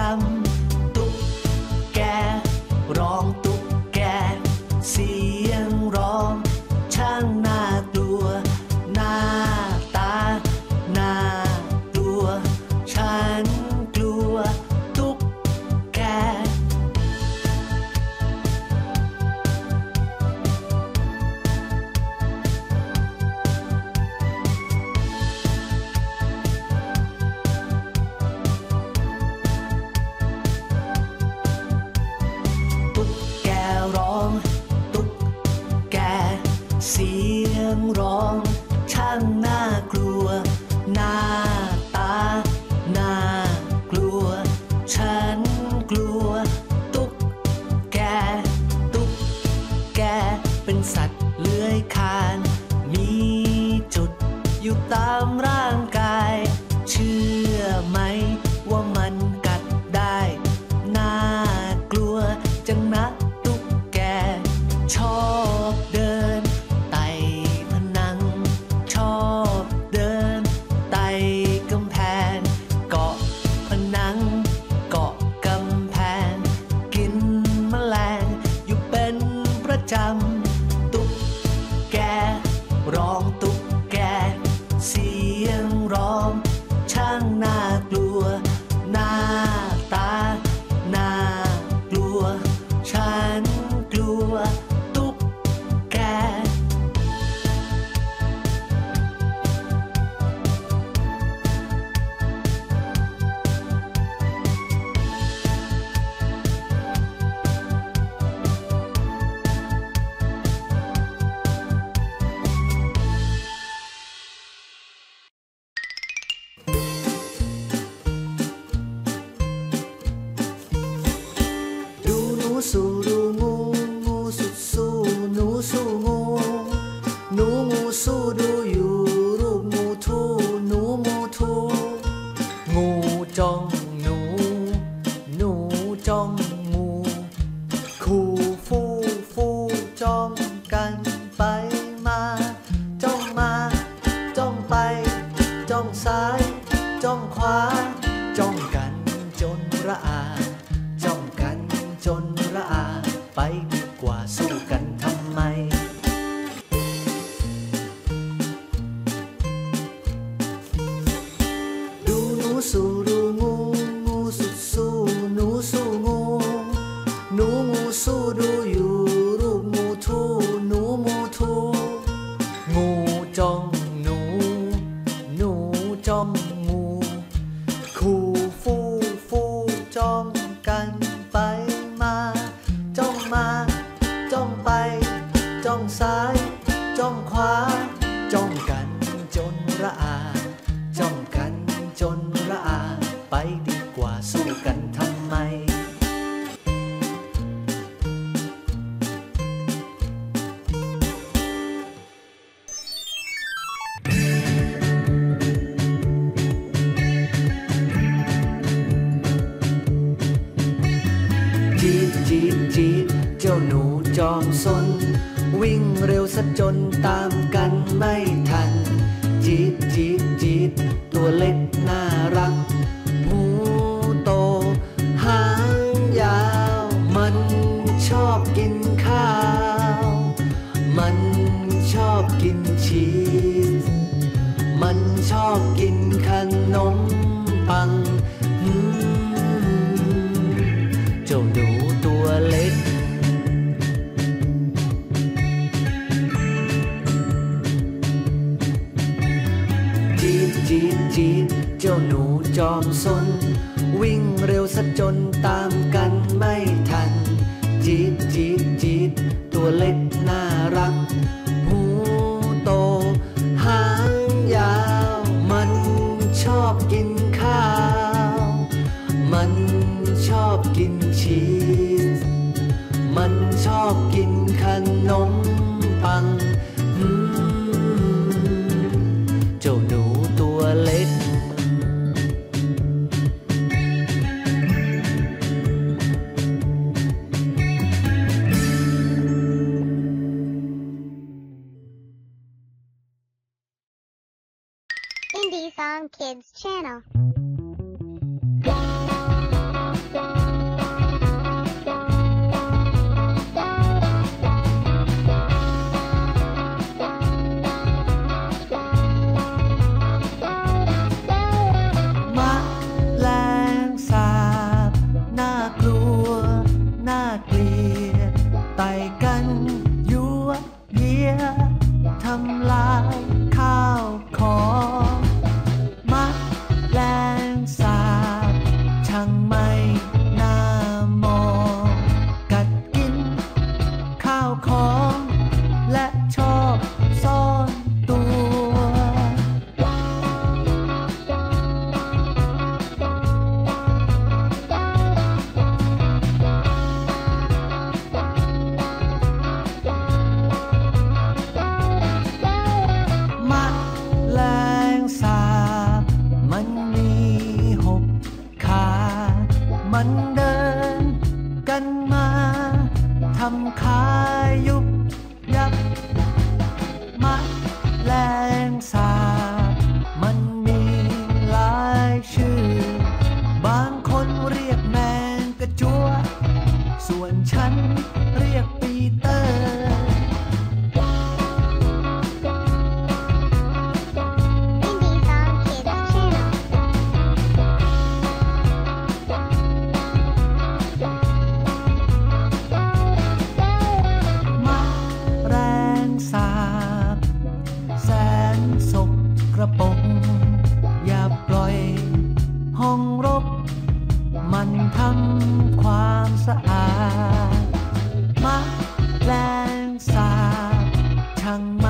dam. ร้อง ตุ๊กแก เสียงร้อง ช่างน่ากลัว หน้าตา น่ากลัว ฉันกลัว ตุ๊กแก ตุ๊กแก เป็นสัตว์เลื้อยคาน มีจุดอยู่ตามร่างกาย ชื่อ musuh. หนูจอมสน วิ่งเร็วสะจนตามกันไม่ทัน จี๊ดจี๊ดจี๊ดตัวเล็กน่ารัก หูโต หางยาว มันชอบกินข้าว มันชอบกินชีส มันชอบกินขนมปัง จี๊ดจี๊ดเจ้าหนูจอมสน วิ่งเร็วสะจนตาม Song Kids channel. wonder ทั้งมา